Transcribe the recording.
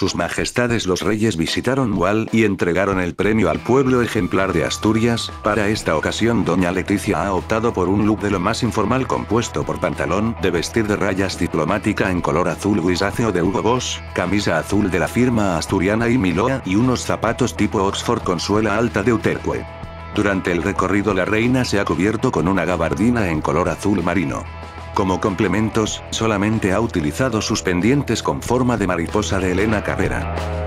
Sus majestades los reyes visitaron Wall y entregaron el premio al pueblo ejemplar de Asturias, para esta ocasión doña Leticia ha optado por un look de lo más informal compuesto por pantalón de vestir de rayas diplomática en color azul grisáceo de Hugo Boss, camisa azul de la firma asturiana y Miloa y unos zapatos tipo Oxford con suela alta de Uterque. Durante el recorrido la reina se ha cubierto con una gabardina en color azul marino. Como complementos, solamente ha utilizado sus pendientes con forma de mariposa de Elena Carrera.